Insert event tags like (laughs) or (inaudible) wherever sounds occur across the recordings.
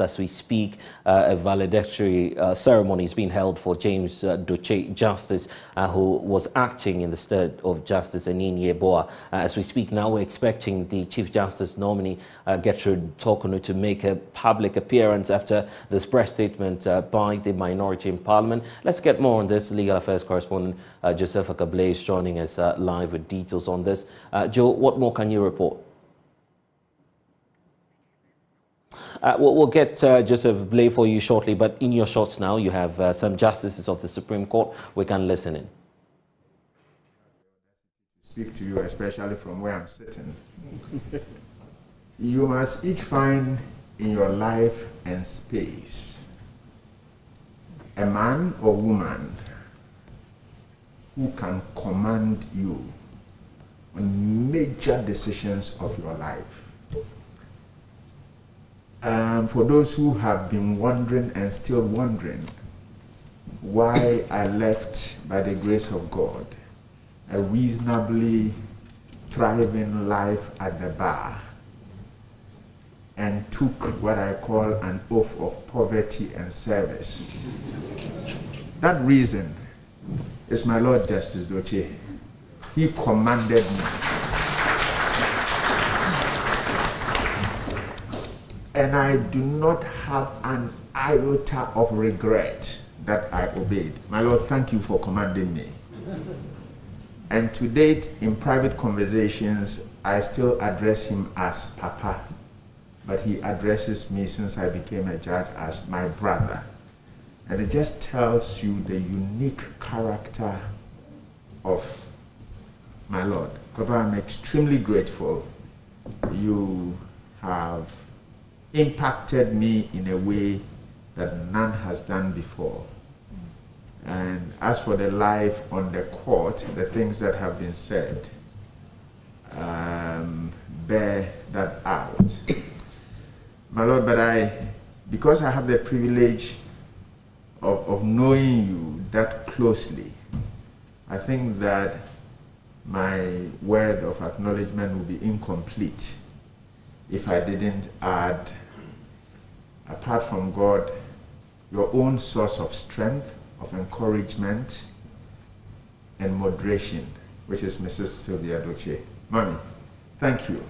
As we speak, uh, a valedictory uh, ceremony is being held for James uh, Dotse, Justice, uh, who was acting in the stead of Justice Anin Yeboah. Uh, as we speak now, we're expecting the Chief Justice nominee, uh, Gertrude Torkornoo, to make a public appearance after this press statement uh, by the minority in Parliament. Let's get more on this. Legal Affairs correspondent Joseph is joining us live with details on this. Joe, what more can you report? Uh, we'll, we'll, get uh, Joseph Blay for you shortly, but in your shots now, you have uh, some justices of the Supreme Court. We can listen in. Speak to you, especially from where I'm sitting. you must each find in your life and space a man or woman who can command you on major decisions of your life um, for those who have been wondering and still wondering why I left by the grace of God a reasonably thriving life at the bar and took what I call an oath of poverty and service. That reason is my Lord Justice Dotse. He commanded me and I do not have an iota of regret that I obeyed. My Lord, thank you for commanding me. And to date, in private conversations, I still address him as Papa, but he addresses me since I became a judge as my brother. And it just tells you the unique character of my Lord. Papa, I'm extremely grateful. You have impacted me in a way that none has done before. And as for the life on the court, the things that have been said, um, bear that out. My Lord, but I, because I have the privilege of, of knowing you that closely, I think that my word of acknowledgement will be incomplete if I didn't add apart from God, your own source of strength, of encouragement, and moderation, which is Mrs. Sylvia Dotse. Mommy, thank you.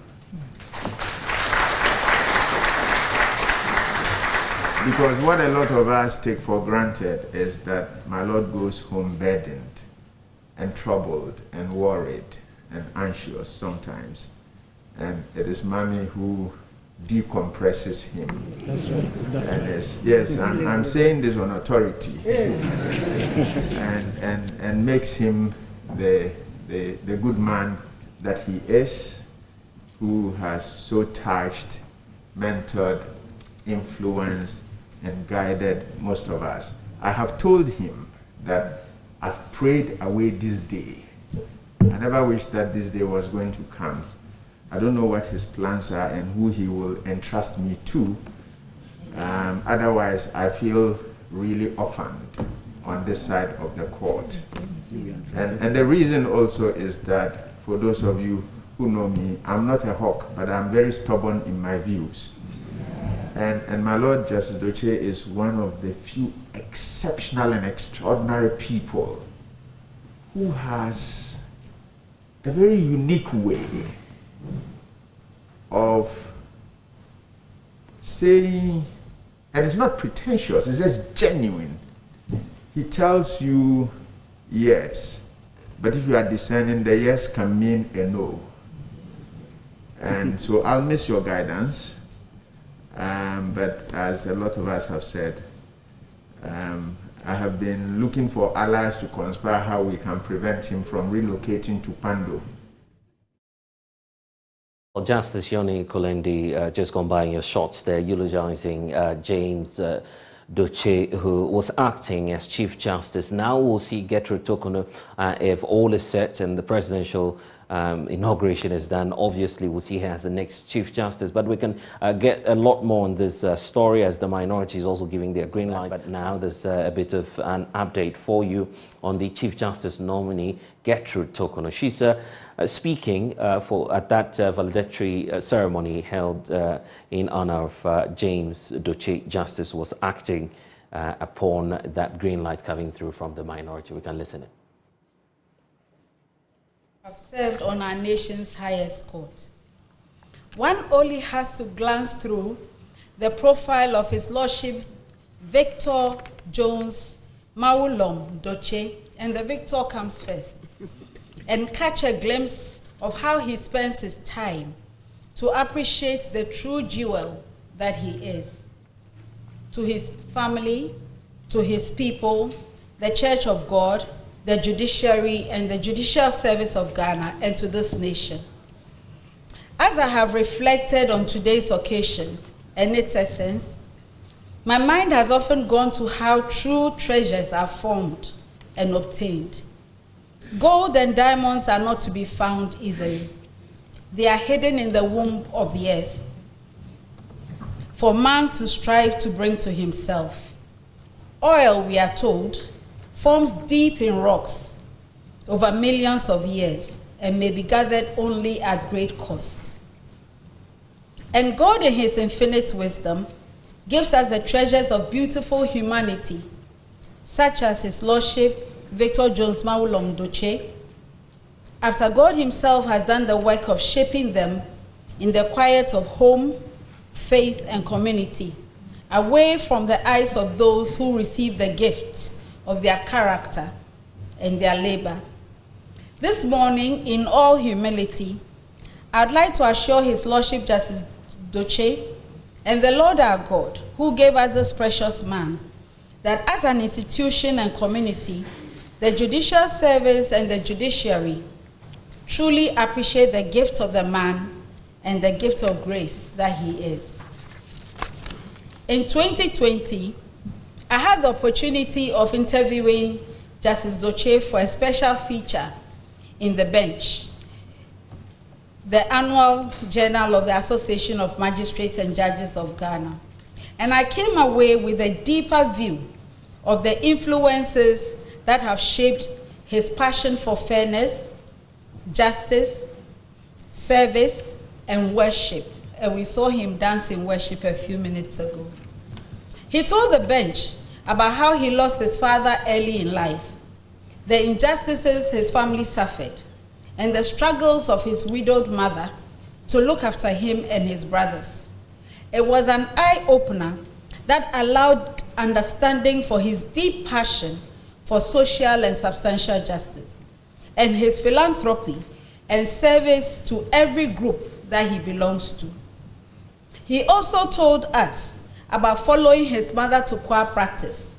Because what a lot of us take for granted is that my Lord goes home burdened and troubled and worried and anxious sometimes. And it is mommy who decompresses him. That's right. That's right. yes, I'm, I'm, saying this on authority. and, and, and makes him the, the, the good man that he is, who has so touched, mentored, influenced, and guided most of us. I have told him that I've prayed away this day. I never wished that this day was going to come. I don't know what his plans are and who he will entrust me to. Um, otherwise, I feel really orphaned on this side of the court. And, and the reason also is that for those of you who know me, I'm not a hawk, but I'm very stubborn in my views. And, and my Lord Justice Dotse is one of the few exceptional and extraordinary people who has a very unique way of saying, and it's not pretentious, it's just genuine. He tells you yes, but if you are discerning, the yes can mean a no. And so I'll miss your guidance, um, but as a lot of us have said, um, I have been looking for allies to conspire how we can prevent him from relocating to Pando. Well, Justice Yonny Kulendi uh, just gone by in your shots there, eulogizing uh, James uh, Dotse, who was acting as Chief Justice. Now we'll see Gertrude Torkornoo uh, if all is set and the presidential um, inauguration is done, obviously we'll see her as the next Chief Justice. But we can uh, get a lot more on this uh, story as the minority is also giving their green light. But now there's uh, a bit of an update for you on the Chief Justice nominee, Gertrude Torkornoo. She's uh, Uh, speaking uh, for, at that uh, valedictory uh, ceremony held in honor of James Dotse. Justice was acting upon that green light coming through from the minority. We can listen in have served on our nation's highest court. One only has to glance through the profile of His Lordship Victor Jones Mawulong Dotse, and the Victor comes first, and catch a glimpse of how he spends his time to appreciate the true jewel that he is. To his family, to his people, the Church of God, the judiciary and the judicial service of Ghana and to this nation. As I have reflected on today's occasion and its essence, my mind has often gone to how true treasures are formed and obtained. Gold and diamonds are not to be found easily. They are hidden in the womb of the earth for man to strive to bring to himself. Oil, we are told, forms deep in rocks over millions of years and may be gathered only at great cost. And God, in His infinite wisdom, gives us the treasures of beautiful humanity, such as His Lordship Victor Jones Mawulong Dotse. After God Himself has done the work of shaping them in the quiet of home, faith, and community, away from the eyes of those who receive the gift of their character and their labor. This morning, in all humility, I'd like to assure His Lordship Justice Dotse and the Lord our God, who gave us this precious man, that as an institution and community, the judicial service and the judiciary truly appreciate the gift of the man and the gift of grace that he is. In 2020, I had the opportunity of interviewing Justice Dotse for a special feature in the bench, the annual journal of the Association of Magistrates and Judges of Ghana. And I came away with a deeper view of the influences that have shaped his passion for fairness, justice, service, and worship. And we saw him dance in worship a few minutes ago. He told the bench about how he lost his father early in life, the injustices his family suffered, and the struggles of his widowed mother to look after him and his brothers. It was an eye opener that allowed understanding for his deep passion for social and substantial justice, and his philanthropy and service to every group that he belongs to. He also told us about following his mother to choir practice.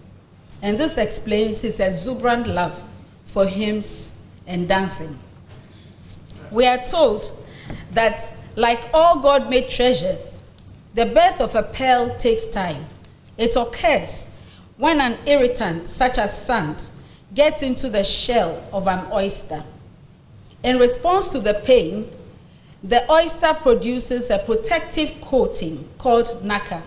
And this explains his exuberant love for hymns and dancing. We are told that, like all God made treasures, the birth of a pearl takes time. It occurs when an irritant, such as sand, gets into the shell of an oyster. In response to the pain, the oyster produces a protective coating called nacre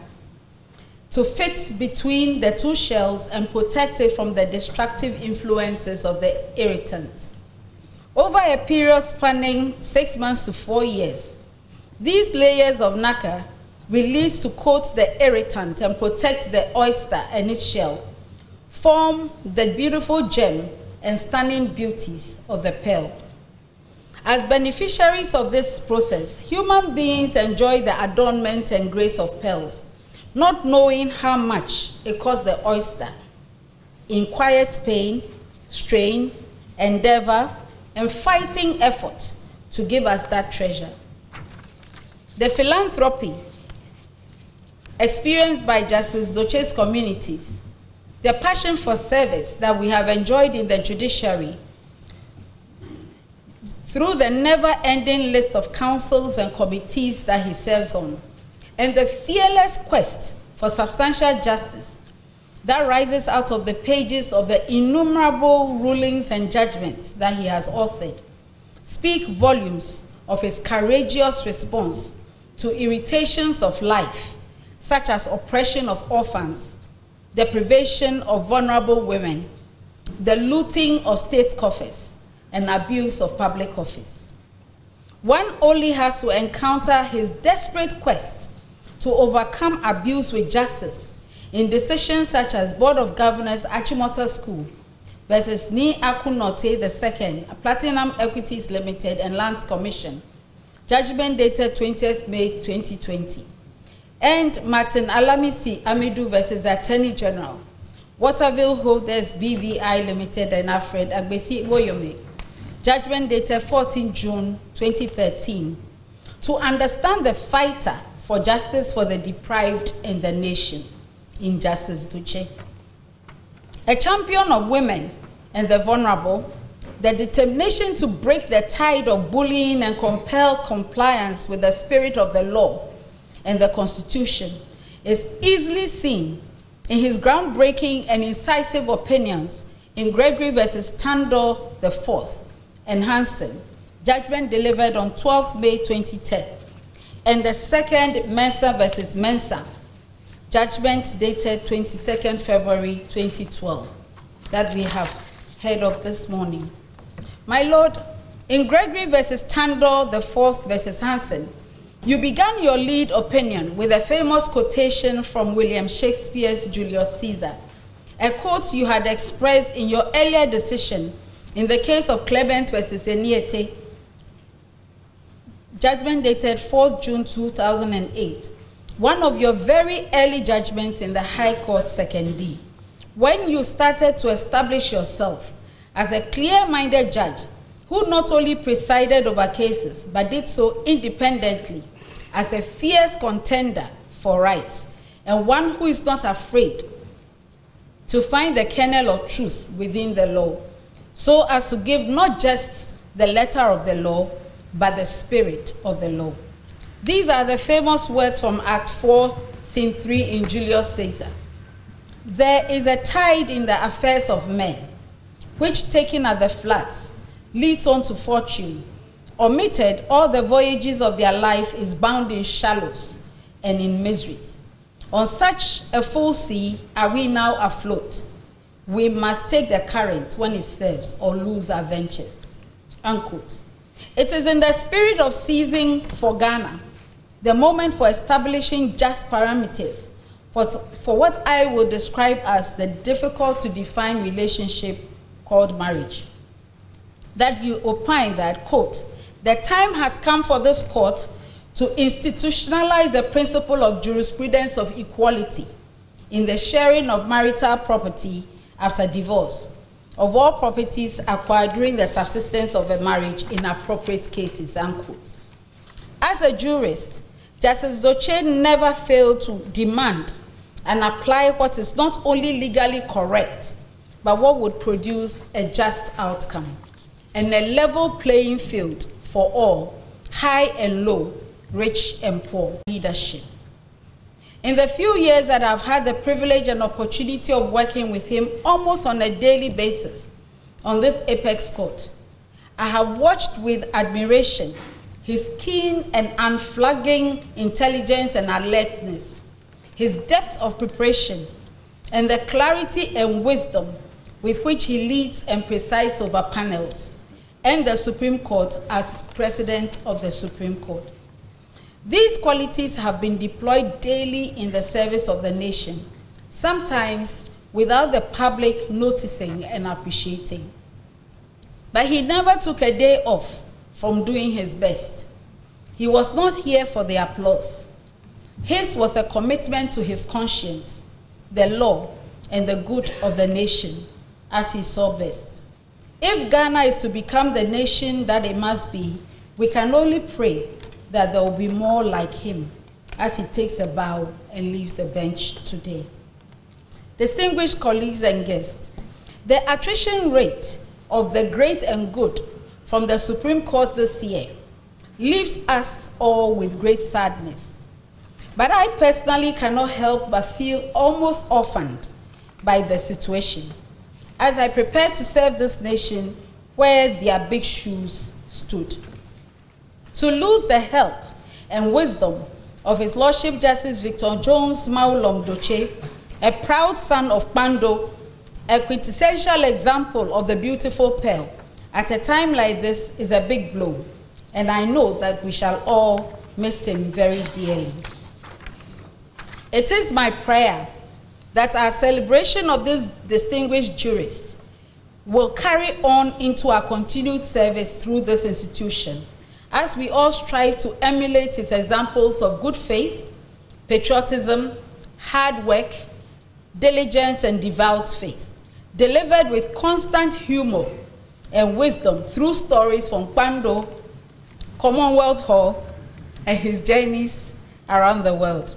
to fit between the two shells and protect it from the destructive influences of the irritant. Over a period spanning six months to four years, these layers of nacre released to coat the irritant and protect the oyster and its shell form the beautiful gem and stunning beauties of the pearl. As beneficiaries of this process, human beings enjoy the adornment and grace of pearls not knowing how much it cost the oyster in quiet pain, strain, endeavor, and fighting effort to give us that treasure. The philanthropy experienced by Justice Dotse's communities, the passion for service that we have enjoyed in the judiciary, through the never ending list of councils and committees that he serves on, and the fearless quest for substantial justice that rises out of the pages of the innumerable rulings and judgments that he has authored speak volumes of his courageous response to irritations of life, such as oppression of orphans, deprivation of vulnerable women, the looting of state coffers, and abuse of public office. One only has to encounter his desperate quest to overcome abuse with justice in decisions such as Board of Governors Achimota School versus Nii Ako Nortei II, Platinum Equities Limited and Lands Commission, judgment dated 20th May 2020. And Martin Alamisi Amidu versus Attorney General, Waterville Holdings BVI Limited and Alfred Agbesi Woyome, judgment dated 14 June 2013. To understand the fighter for justice for the deprived in the nation, Injustice Dotse. A champion of women and the vulnerable, the determination to break the tide of bullying and compel compliance with the spirit of the law and the Constitution is easily seen in his groundbreaking and incisive opinions in Gregory versus Tandoh IV and Hansen, judgment delivered on 12 May 2010, and the second Mensah versus Mensah, judgment dated 22nd February 2012, that we have heard of this morning. My Lord, in Gregory versus Tandoh IV versus Hansen, you began your lead opinion with a famous quotation from William Shakespeare's Julius Caesar, a quote you had expressed in your earlier decision in the case of Clement versus Eniete, judgment dated 4th June 2008, one of your very early judgments in the High Court, Sekondi, when you started to establish yourself as a clear minded judge who not only presided over cases but did so independently as a fierce contender for rights and one who is not afraid to find the kernel of truth within the law so as to give not just the letter of the law but the spirit of the law. These are the famous words from Act 4, Scene 3 in Julius Caesar. There is a tide in the affairs of men, which taken at the floods leads on to fortune. Omitted, all the voyages of their life is bound in shallows and in miseries. On such a full sea are we now afloat. We must take the current when it serves or lose our ventures. Unquote. It is in the spirit of seizing for Ghana, the moment for establishing just parameters for, for what I will describe as the difficult to define relationship called marriage. That you opine that, quote, the time has come for this court to institutionalize the principle of jurisprudence of equality in the sharing of marital property after divorce of all properties acquired during the subsistence of a marriage in appropriate cases, unquote. As a jurist, Justice Dotse never failed to demand and apply what is not only legally correct, but what would produce a just outcome and a level playing field for all, high and low, rich and poor leadership. In the few years that I've had the privilege and opportunity of working with him almost on a daily basis on this apex court, I have watched with admiration his keen and unflagging intelligence and alertness, his depth of preparation, and the clarity and wisdom with which he leads and presides over panels, and the Supreme Court as President of the Supreme Court. These qualities have been deployed daily in the service of the nation, sometimes without the public noticing and appreciating. But he never took a day off from doing his best. He was not here for the applause. His was a commitment to his conscience, the law, and the good of the nation, as he saw best. If Ghana is to become the nation that it must be, we can only pray that there will be more like him as he takes a bow and leaves the bench today. Distinguished colleagues and guests, the attrition rate of the great and good from the Supreme Court this year leaves us all with great sadness. But I personally cannot help but feel almost orphaned by the situation as I prepare to serve this nation where their big shoes stood. To lose the help and wisdom of His Lordship Justice Victor Jones Mawulom Dotse, a proud son of Pando, a quintessential example of the beautiful pearl, at a time like this is a big blow, and I know that we shall all miss him very dearly. It is my prayer that our celebration of this distinguished jurist will carry on into our continued service through this institution as we all strive to emulate his examples of good faith, patriotism, hard work, diligence, and devout faith, delivered with constant humor and wisdom through stories from Pando, Commonwealth Hall, and his journeys around the world.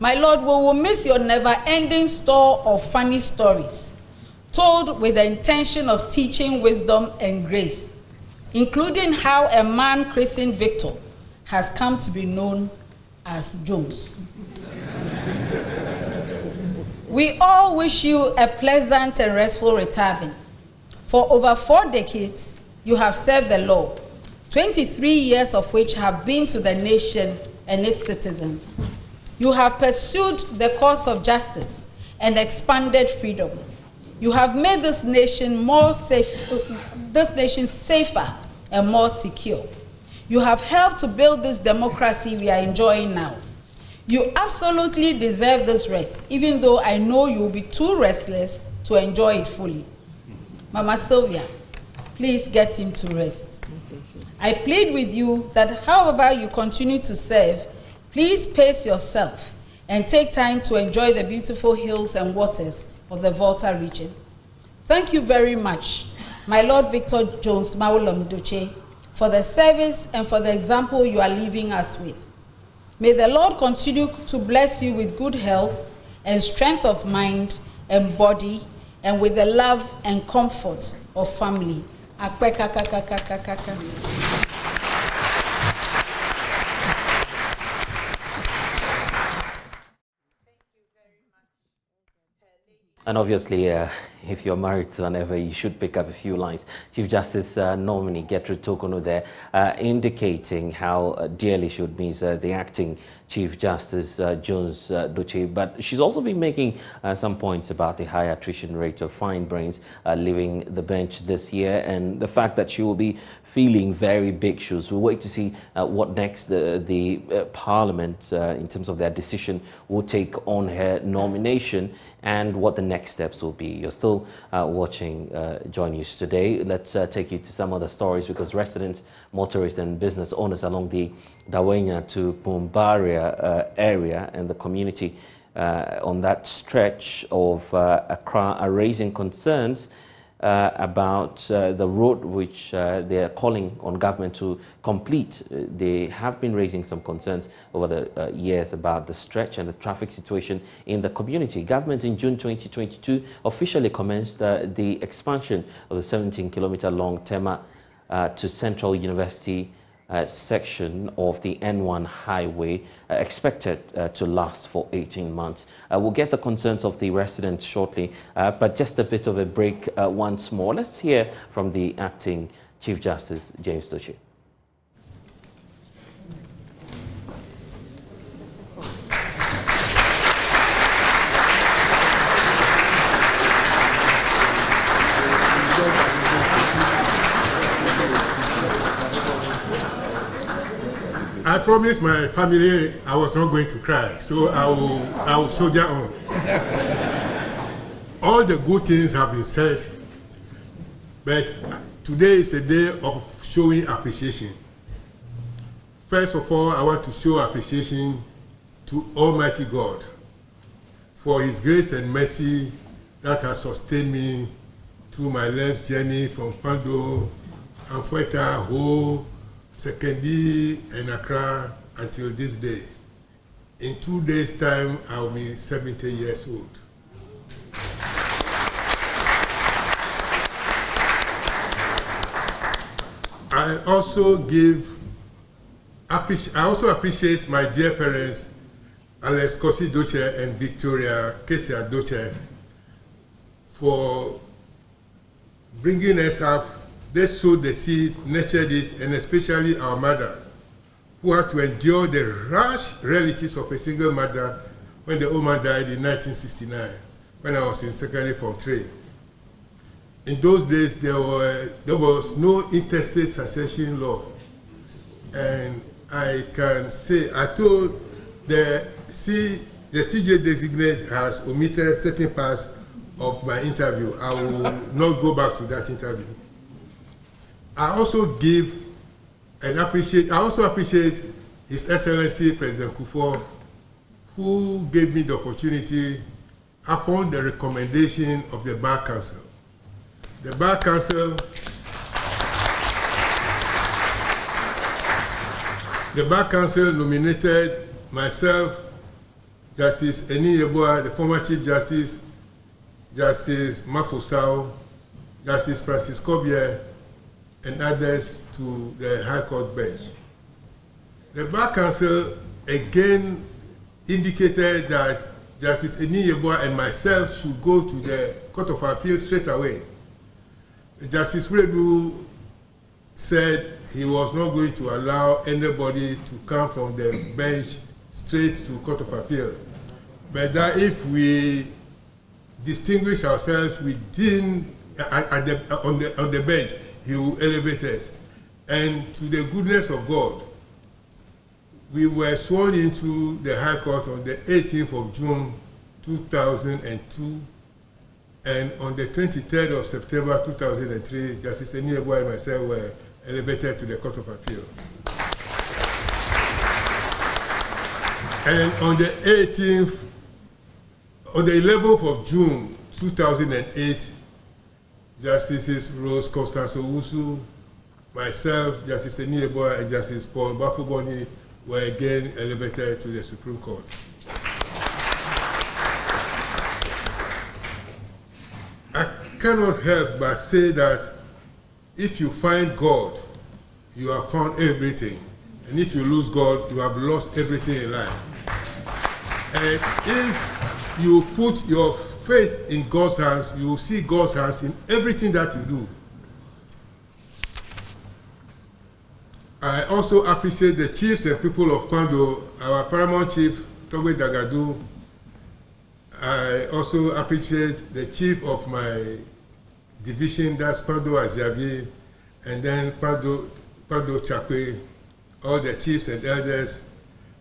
My Lord, we will miss your never ending store of funny stories, told with the intention of teaching wisdom and grace, including how a man christened Victor has come to be known as Jones. (laughs) we all wish you a pleasant and restful retirement. For over four decades, you have served the law, 23 years of which have been to the nation and its citizens. You have pursued the cause of justice and expanded freedom. You have made this nation more safe, this nation safer and more secure. You have helped to build this democracy we are enjoying now. You absolutely deserve this rest, even though I know you will be too restless to enjoy it fully. Mama Sylvia, please get him to rest. I plead with you that however you continue to serve, Please pace yourself and take time to enjoy the beautiful hills and waters of the Volta region. Thank you very much, my Lord Victor Jones Mawulom Dotse, for the service and for the example you are leaving us with. May the Lord continue to bless you with good health and strength of mind and body, and with the love and comfort of family. And obviously, uh, if you're married to an ever, you should pick up a few lines. Chief Justice uh, nominee Gertrude Torkornoo there, uh, indicating how uh, dearly she would miss uh, the acting Chief Justice uh, Jones uh, Dotse. But she's also been making uh, some points about the high attrition rate of fine brains leaving the bench this year and the fact that she will be feeling very big shoes. We'll wait to see what next the Parliament, in terms of their decision, will take on her nomination and what the next steps will be. You're still uh, watching uh, Joy News today. Let's uh, take you to some other stories because residents, motorists, and business owners along the Dawenya to Pumbaria area and the community on that stretch of Accra are raising concerns uh, about uh, the road which uh, they are calling on government to complete. they have been raising some concerns over the years about the stretch and the traffic situation in the community. Government in June 2022 officially commenced the expansion of the 17 kilometer long Tema to Central University uh, section of the N1 highway uh, expected uh, to last for 18 months. Uh, we'll get the concerns of the residents shortly, uh, but just a bit of a break uh, once more. Let's hear from the acting Chief Justice, James Dotse. I promised my family I was not going to cry, so I will, I will soldier on. All the good things have been said, but today is a day of showing appreciation. First of all, I want to show appreciation to Almighty God for His grace and mercy that has sustained me through my life's journey from Pando, Amfueta, Ho, Sekondi and Accra until this day. In two days' time, I'll be 70 years old. I also give, I also appreciate my dear parents, Alex Kosi Dotse and Victoria Kesia Dotse, for bringing us up they sowed the seed, nurtured it, and especially our mother, who had to endure the rash realities of a single mother when the woman died in 1969, when I was in secondary form three. In those days, there, were, there was no intestate succession law. And I can say, I told the, C, the CJ designate has omitted certain parts of my interview. I will not go back to that interview. I also give and appreciate, I also appreciate His Excellency President Kufuor, who gave me the opportunity upon the recommendation of the Bar Council. The Bar Council The Bar Council nominated myself, Justice Anin Yeboah, the former Chief Justice, Justice Mafosao, Justice Francis Kobier, and others to the High Court bench. The Bar Council again indicated that Justice Anin and myself should go to the Court of Appeal straight away. Justice Wiredu said he was not going to allow anybody to come from the bench straight to Court of Appeal. But that if we distinguish ourselves within uh, at, the, on, the, on the bench, he will elevate us. And to the goodness of God, we were sworn into the High Court on the 18th of June 2002 and on the 23rd of September 2003, Justice Anin Yeboah and myself were elevated to the Court of Appeal. And on the 18th, on the 11th of June 2008, Justices Rose Constance Owusu, myself, Justice Anin Yeboah, and Justice Paul Baffoe-Bonnie were again elevated to the Supreme Court. I cannot help but say that if you find God, you have found everything. And if you lose God, you have lost everything in life. And if you put your faith in God's hands, you will see God's hands in everything that you do. I also appreciate the chiefs and people of Kpando, our paramount chief, Togbe Dagadu. I also appreciate the chief of my division, that's Kpando Aziavi, and then Kpando, Kpando Chakwe, all the chiefs and elders.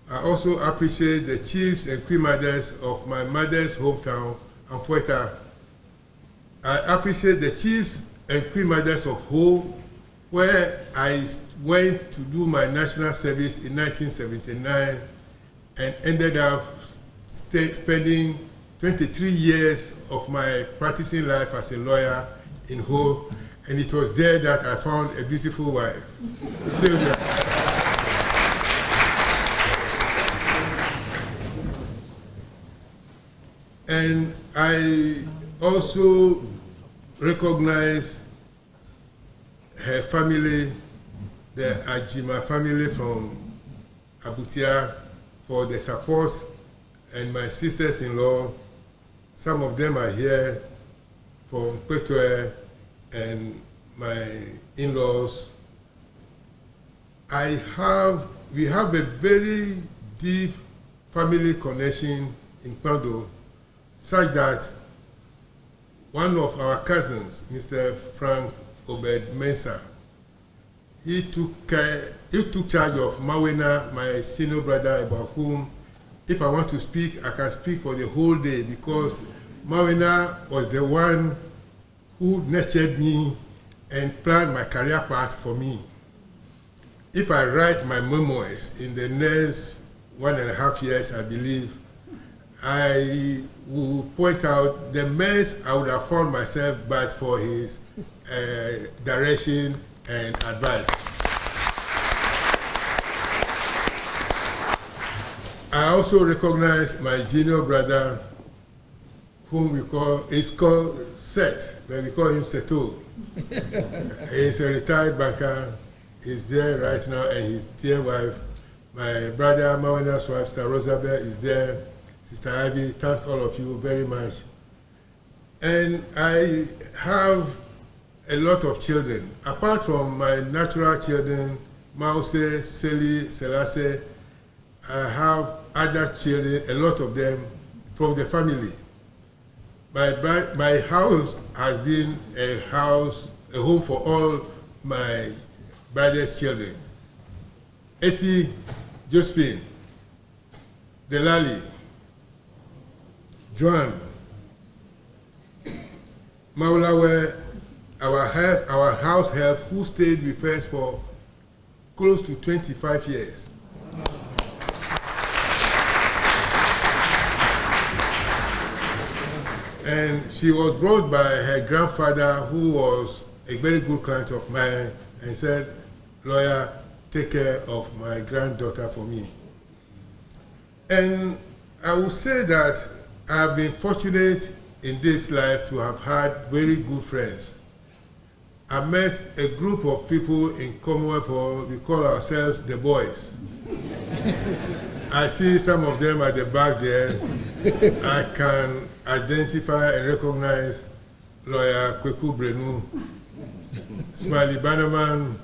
I also appreciate the chiefs and queen mothers of my mother's hometown, Amfueta. I appreciate the chiefs and queen mothers of Ho, where I went to do my national service in 1979 and ended up spending 23 years of my practicing life as a lawyer in Ho, and it was there that I found a beautiful wife, Sylvia. And I also recognize her family, the Ajima family from Abutia, for the support, and my sisters-in-law, some of them are here from Petue and my in-laws. I have, we have a very deep family connection in Kpando, such that one of our cousins, Mr. Frank Obed Mensah, he took, uh, he took charge of Mawena, my senior brother, about whom, if I want to speak, I can speak for the whole day because Mawena was the one who nurtured me and planned my career path for me. If I write my memoirs in the next one and a half years, I believe, I will point out the mess I would have found myself but for his uh, direction and advice. I also recognize my junior brother, whom we call, is called Seth, but we call him Seto. (laughs) he's a retired banker. He's there right now, and his dear wife, my brother Mawena's wife, Sister Rosabel, is there. Sister Ivy, thank all of you very much. And I have a lot of children. Apart from my natural children, Mause, Seli, Selase, I have other children, a lot of them from the family. My, my house has been a house, a home for all my brother's children. Essie, Josephine, Delali, Joan, Maulawe, our house, our house help who stayed with us for close to 25 years. And she was brought by her grandfather, who was a very good client of mine, and said, Lawyer, take care of my granddaughter for me. And I will say that I've been fortunate in this life to have had very good friends. I met a group of people in Commonwealth Hall, we call ourselves the boys. I see some of them at the back there. I can identify and recognize lawyer Kweku Brenu, Smiley Bannerman,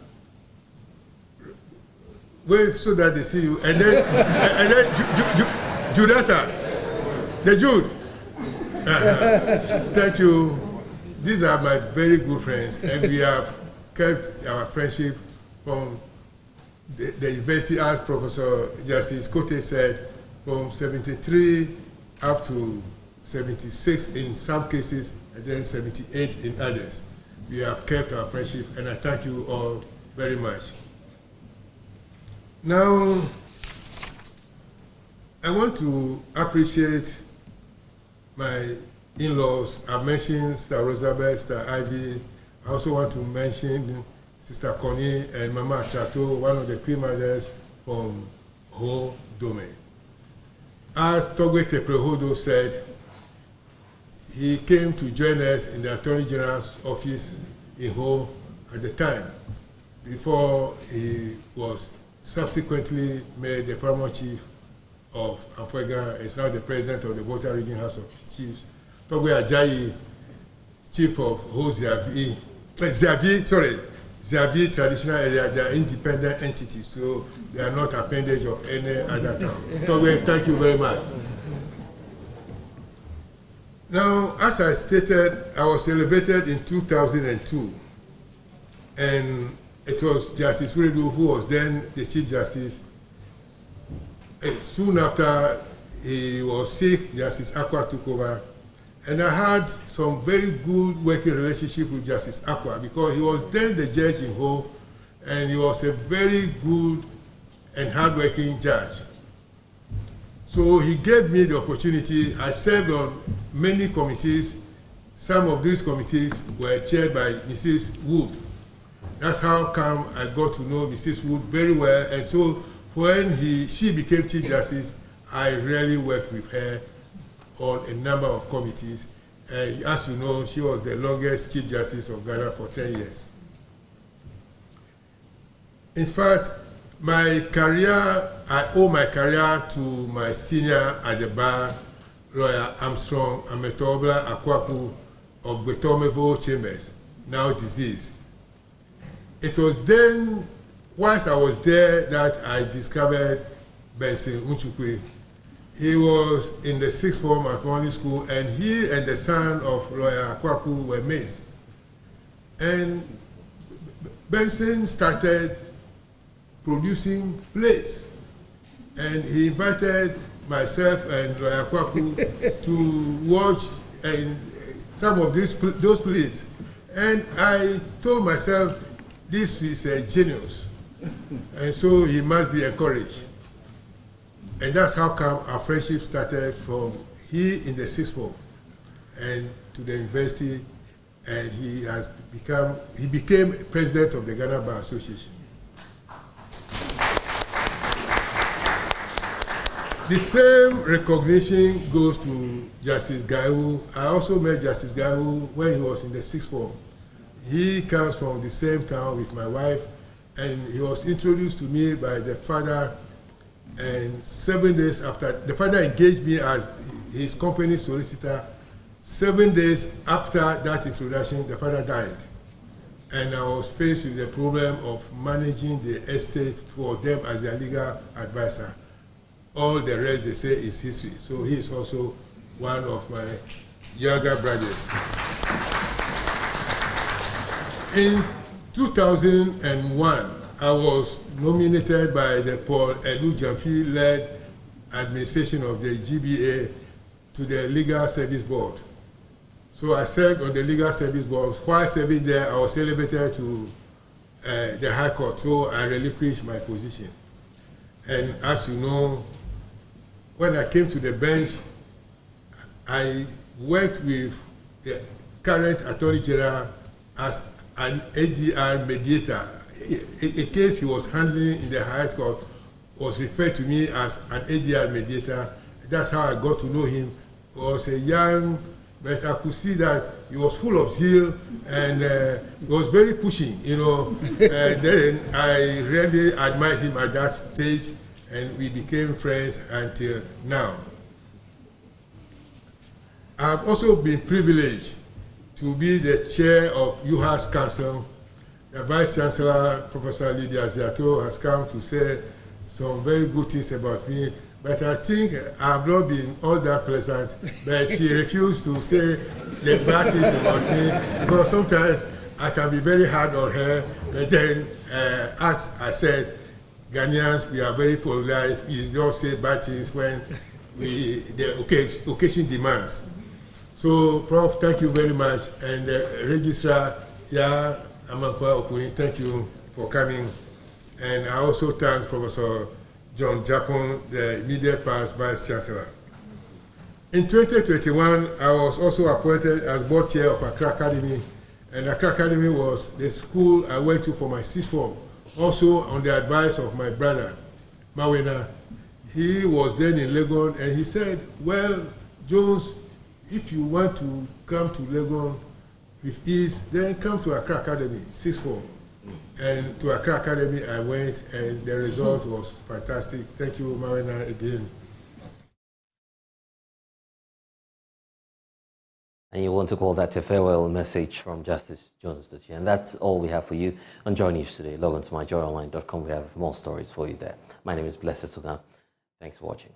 wave so that they see you, and then, and then Judata, the Jude. (laughs) Thank you. These are my very good friends, and we have kept our friendship from the, the university, as Professor Justice Kotey said, from 73 up to 76 in some cases, and then 78 in others. We have kept our friendship, and I thank you all very much. Now, I want to appreciate my in-laws. I mentioned Sister Rosabeth, Sister Ivy. I also want to mention Sister Connie and Mama Trato, one of the queen mothers from Ho Dome. As Togwe Teprehodo said, he came to join us in the Attorney General's office in Ho at the time, before he was subsequently made the paramount chief of Amfuega, is now the president of the Volta Region House of Chiefs. Togwe Ajayi, chief of Ho Ziavi, Ziavi, sorry, Ziavi traditional area, they are independent entities, so they are not appendage of any other town. Togwe, thank you very much. Now, as I stated, I was elevated in 2002, and it was Justice Wiredu who was then the Chief Justice. Soon after he was sick, Justice Acquah took over, and I had some very good working relationship with Justice Acquah because he was then the judge in Ho, and he was a very good and hardworking judge. So he gave me the opportunity. I served on many committees. Some of these committees were chaired by Mrs. Wood. That's how come I got to know Mrs. Wood very well. And so when he, she became Chief Justice, I really worked with her on a number of committees. And as you know, she was the longest Chief Justice of Ghana for 10 years. In fact, my career, I owe my career to my senior at the bar, lawyer Armstrong Ametobla Akwaku of Betomevo Chambers, now deceased. It was then, once I was there, that I discovered Benson Unchukwe. He was in the sixth form at Morley School, and he and the son of lawyer Akwaku were mates. And Benson started producing plays. And he invited myself and Lawyer Kwaku (laughs) to watch and some of these those plays. And I told myself, this is a genius. And so he must be encouraged. And that's how come our friendship started from he in the sixth form and to the university and he has become he became president of the Ghana Bar Association. The same recognition goes to Justice Gaiwu. I also met Justice Gaiwu when he was in the sixth form. He comes from the same town with my wife, and he was introduced to me by the father. And seven days after, the father engaged me as his company solicitor. Seven days after that introduction, the father died. and I was faced with the problem of managing the estate for them as their legal advisor. All the rest they say is history. So he is also one of my younger brothers. In 2001, I was nominated by the Paul Edu Gyamfi led administration of the GBA to the Legal Service Board. So I served on the Legal Service Board. While serving there, I was elevated to uh, the High Court, so I relinquished my position. And as you know, when I came to the bench, I worked with the current Attorney General as an ADR mediator. A, a, case he was handling in the High Court was referred to me as an ADR mediator. That's how I got to know him. He was a young, but I could see that he was full of zeal and uh, he was very pushing, you know. (laughs) uh, then I really admired him at that stage and we became friends until now. I've also been privileged to be the chair of UHAS Council. The Vice Chancellor, Professor Lydia Aziato, has come to say some very good things about me, but I think I've not been all that pleasant, but she (laughs) refused to say the bad things about me, because sometimes I can be very hard on her, but then, uh, as I said, Ghanaians, we are very polite, we don't say bad things when we, the occasion, occasion demands. So, Prof, thank you very much. And uh, Registrar, yeah, Amankwa Okuni, thank you for coming. And I also thank Professor John Gyapong, the immediate past Vice Chancellor. In 2021, I was also appointed as board chair of Accra Academy. And Accra Academy was the school I went to for my sixth form, also on the advice of my brother, Mawena. He was then in Legon, and he said, well, Jones, if you want to come to Legon with ease, then come to Accra Academy, sixth form. And to Accra Academy, I went, and the result was fantastic. Thank you, Mawena, again. And you want to call that a farewell message from Justice Jones Dotse. And that's all we have for you on Joy News today. Log on to myjoyonline.com. We have more stories for you there. My name is Blessed Sugan. Thanks for watching.